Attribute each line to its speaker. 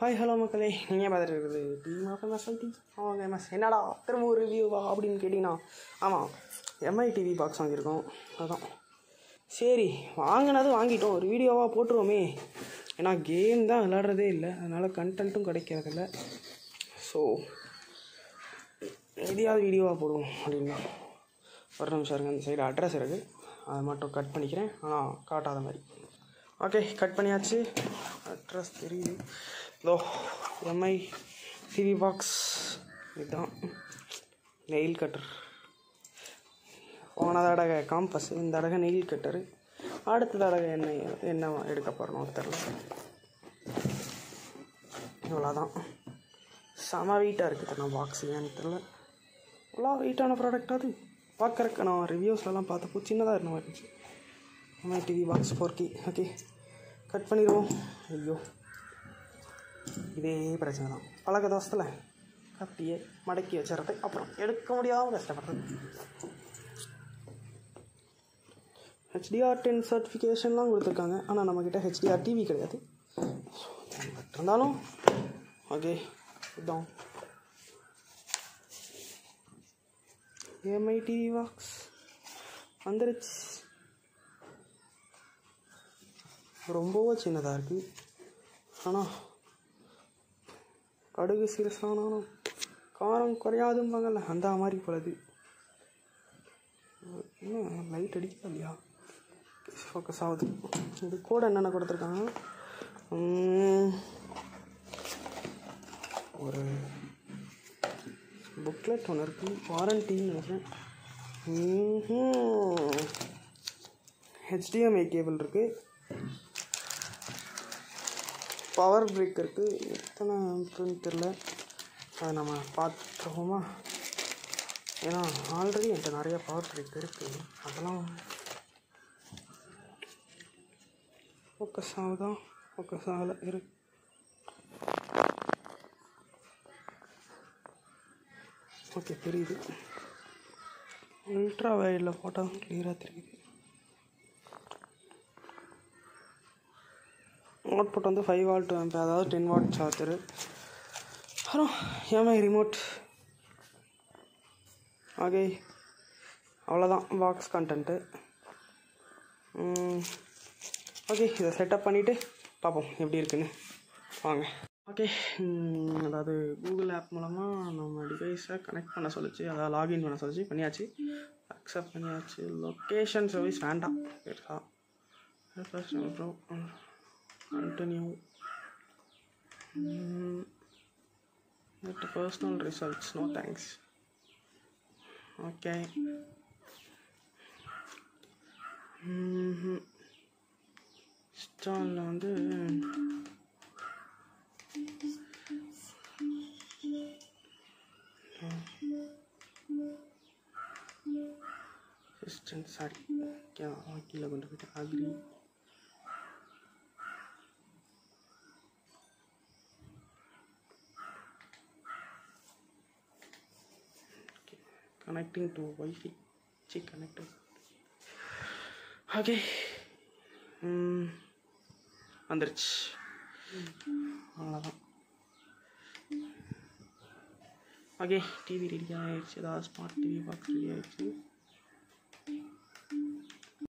Speaker 1: Hi hello மக்களே. நீங்கள் பார்த்துட்டு இருக்குது டிவி எம்எஸ் சொல்லிட்டு ஆமாங்க எம்எஸ் என்னடா திரும்ப ஒரு ரிவ்யூவா அப்படின்னு கேட்டிங்கன்னா ஆமாம் எம்ஐ டிவி பாக்ஸ் வாங்கியிருக்கோம். அதுதான் சரி வாங்கினது வாங்கிட்டோம். ஒரு வீடியோவாக போட்டுருவோமே. ஏன்னா கேம் தான் விளாட்றதே இல்லை. அதனால் கண்டென்ட்டும் கிடைக்கிறதில்ல ஸோ எதையாவது வீடியோவாக போடுவோம் அப்படின்னா. ஒரு நிமிஷம் இருக்குது அந்த சைடு அட்ரஸ் இருக்குது அதை மட்டும் கட் பண்ணிக்கிறேன். ஆனால் காட்டாத மாதிரி. ஓகே கட் பண்ணியாச்சு. அட்ரஸ் தெரியுது. இதோ எம்ஐ டிவி பாக்ஸ் இதுதான் நெயில் கட்டர் போன தடகை காம்பஸ் இந்த தடகை நெயில் கட்டரு அடுத்த தடகை என்ன என்ன எடுக்க போகிறோம் தெரில இவ்வளோதான் செம வெயிட்டாக இருக்குது நான் பாக்ஸ் ஏன்னு தெரில இவ்வளோ வெயிட்டான ப்ராடக்ட் அது. பார்க்குறக்கு நான் ரிவ்யூஸ்லலாம் பார்த்தப்போ சின்னதாக இருந்த மாதிரி இருந்துச்சு. Mi TV box four okay cut பண்ணிடுவோம். ஐயோ. இதே பிரச்சனை தான். பழக்க தோசத்தில் கத்தியை மடக்கி வச்சுறது அப்புறம் எடுக்க முடியாமல் கஷ்டப்படுறது. ஹெச்டிஆர் டென் சர்டிஃபிகேஷன்லாம் கொடுத்துருக்காங்க. ஆனால் நம்மக்கிட்ட ஹெச்டிஆர் டிவி கிடையாது. இருந்தாலும் ஓகே இதான். எம்ஐ டிவி பாக்ஸ் வந்துருச்சு. ரொம்பவும் சின்னதாக இருக்குது ஆனால் கடுகு சிறுசானாலும் காரம் குறையாதும்பாங்கல்ல அந்த மாதிரி போலது இன்னும் லைட் அடிக்கா இல்லையா? ஃபோக்கஸ் ஆகுது. இது கூட என்னென்ன கொடுத்துருக்காங்க? ஒரு புக்லெட் ஒன்று இருக்குது வாரண்டின்னு நினைக்கிறேன். ஹெச்டிஎம்ஐ கேபிள் இருக்குது பவர் பிரேக் இருக்குது எத்தனை இருக்குன்னு தெரில அதை நம்ம பார்த்துருவோமா ஏன்னா ஆல்ரெடி என்கிட்ட நிறைய பவர் பிரேக் இருக்குது அதெல்லாம் ஃபோக்கஸ் ஆகுதான் ஃபோக்கஸ் ஆகலை. இரு. ஓகே தெரியுது அல்ட்ரா வயலில் போட்டால் கிளியராக தெரியுது. அவுட்புட் வந்து ஃபைவ் வால்ட் ஆம்ப் அதாவது டென் வாட் சார்ஜரு அப்புறம் எம்ஐ ரிமோட் ஓகே அவ்வளோதான் பாக்ஸ் கண்டென்ட்டு ஓகே இதை செட்டப் பண்ணிவிட்டு பார்ப்போம் எப்படி இருக்குன்னு. வாங்க. ஓகே அதாவது கூகுள் ஆப் மூலமாக நம்ம டிவைஸை கனெக்ட் பண்ண சொல்லிச்சு. அதாவது லாகின் பண்ண சொல்லிச்சு. பண்ணியாச்சு. அக்செப்ட் பண்ணியாச்சு. லொக்கேஷன் சர்வீஸ் வேண்டாம். பெருசா. அப்புறம் continue mm, get personal results no thanks okay ஸ்டாலில் வந்து அசிஸ்டன்ட் சாரி கீழே கொண்டு போயிட்டு agree connecting to Wi-Fi. See okay வந்துருச்சு அவ்வளோதான் ஓகே டிவி ரெடி ஆகிடுச்சு ஏதாவது ஸ்மார்ட் டிவி பாக்ஸ் ரெடி ஆகிடுச்சு